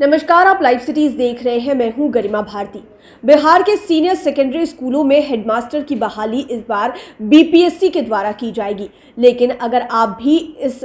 नमस्कार, आप live cities देख रहे हैं, मैं हूँ गरिमा भारती। बिहार के सीनियर सेकेंडरी स्कूलों में हेडमास्टर की बहाली इस बार बीपीएससी के द्वारा की जाएगी। लेकिन अगर आप भी इस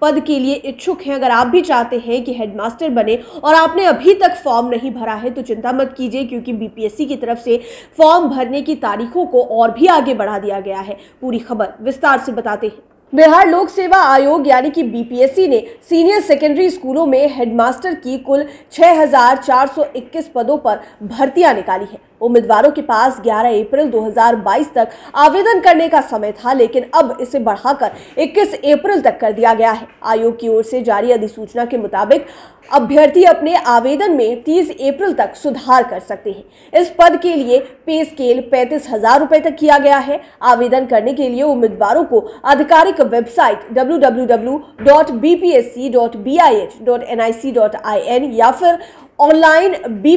पद के लिए इच्छुक हैं, अगर आप भी चाहते हैं कि हेडमास्टर बने और आपने अभी तक फॉर्म नहीं भरा है तो चिंता मत कीजिए, क्योंकि बीपीएससी की तरफ़ से फॉर्म भरने की तारीखों को और भी आगे बढ़ा दिया गया है। पूरी खबर विस्तार से बताते हैं। बिहार लोक सेवा आयोग यानी कि बीपीएससी ने सीनियर सेकेंडरी स्कूलों में हेडमास्टर की कुल 6,421 पदों पर भर्तियाँ निकाली है। उम्मीदवारों के पास 11 अप्रैल 2022 तक आवेदन करने का समय था लेकिन अब इसे बढ़ाकर 21 अप्रैल तक कर दिया गया है। आयोग की ओर से जारी अधिसूचना के मुताबिक अभ्यर्थी अपने आवेदन में 30 अप्रैल तक सुधार कर सकते हैं। इस पद के लिए पे स्केल पैंतीस हज़ार रुपए तक किया गया है। आवेदन करने के लिए उम्मीदवारों को आधिकारिक वेबसाइट डब्ल्यू या फिर ऑनलाइन बी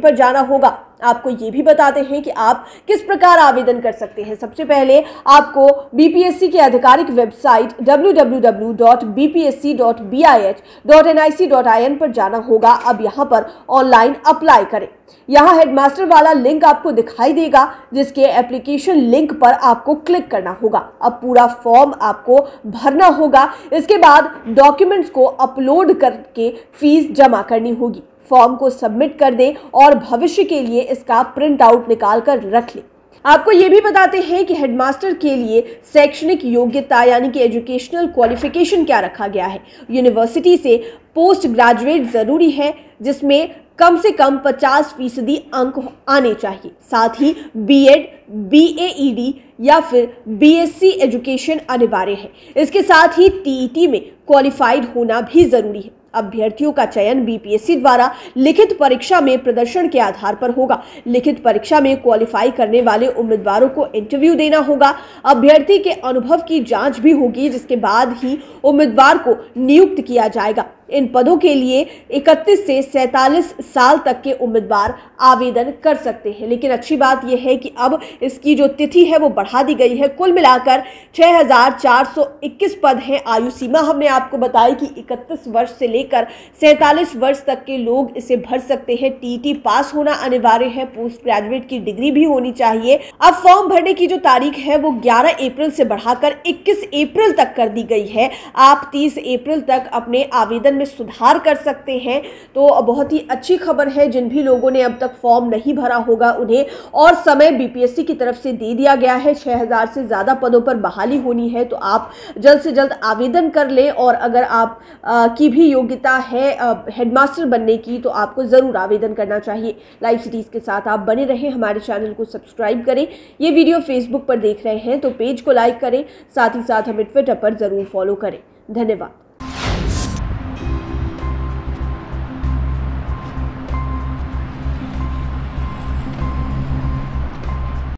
पर जाना होगा। आपको ये भी बताते हैं कि आप किस प्रकार आवेदन कर सकते हैं। सबसे पहले आपको बीपीएससी की आधिकारिक वेबसाइट www.bpsc.bih.nic.in पर जाना होगा। अब यहाँ पर ऑनलाइन अप्लाई करें। यहाँ हेडमास्टर वाला लिंक आपको दिखाई देगा, जिसके एप्लीकेशन लिंक पर आपको क्लिक करना होगा। अब पूरा फॉर्म आपको भरना होगा। इसके बाद डॉक्यूमेंट्स को अपलोड करके फ़ीस जमा करनी होगी। फॉर्म को सबमिट कर दें और भविष्य के लिए इसका प्रिंट आउट निकाल कर रख लें। आपको ये भी बताते हैं कि हेडमास्टर के लिए शैक्षणिक योग्यता यानी कि एजुकेशनल क्वालिफिकेशन क्या रखा गया है? यूनिवर्सिटी से पोस्ट ग्रेजुएट ज़रूरी है जिसमें कम से कम 50 फ़ीसदी अंक आने चाहिए। साथ ही बीएड, बीएईडी या फिर बीएससी एजुकेशन अनिवार्य है। इसके साथ ही टीईटी में क्वालिफाइड होना भी ज़रूरी है। अभ्यर्थियों का चयन बीपीएससी द्वारा लिखित परीक्षा में प्रदर्शन के आधार पर होगा। लिखित परीक्षा में क्वालिफाई करने वाले उम्मीदवारों को इंटरव्यू देना होगा। अभ्यर्थी के अनुभव की जाँच भी होगी जिसके बाद ही उम्मीदवार को नियुक्त किया जाएगा। इन पदों के लिए 31 से 47 साल तक के उम्मीदवार आवेदन कर सकते हैं। लेकिन अच्छी बात यह है कि अब इसकी जो तिथि है वो बढ़ा दी गई है। कुल मिलाकर 6,421 पद हैं। आयु सीमा हमने आपको बताई कि 31 वर्ष से लेकर 47 वर्ष तक के लोग इसे भर सकते हैं। टीटी पास होना अनिवार्य है। पोस्ट ग्रेजुएट की डिग्री भी होनी चाहिए। अब फॉर्म भरने की जो तारीख है वो ग्यारह अप्रैल से बढ़ाकर इक्कीस अप्रैल तक कर दी गई है। आप तीस अप्रैल तक अपने आवेदन में सुधार कर सकते हैं। तो बहुत ही अच्छी खबर है जिन भी लोगों ने अब तक फॉर्म नहीं भरा होगा उन्हें और समय बीपीएससी की तरफ़ से दे दिया गया है। 6000 से ज़्यादा पदों पर बहाली होनी है तो आप जल्द से जल्द आवेदन कर लें। और अगर आप आ, की भी योग्यता है हेडमास्टर बनने की तो आपको ज़रूर आवेदन करना चाहिए। लाइव सिटीज़ के साथ आप बने रहें, हमारे चैनल को सब्सक्राइब करें। ये वीडियो फेसबुक पर देख रहे हैं तो पेज को लाइक करें, साथ ही साथ हमें ट्विटर पर ज़रूर फॉलो करें। धन्यवाद।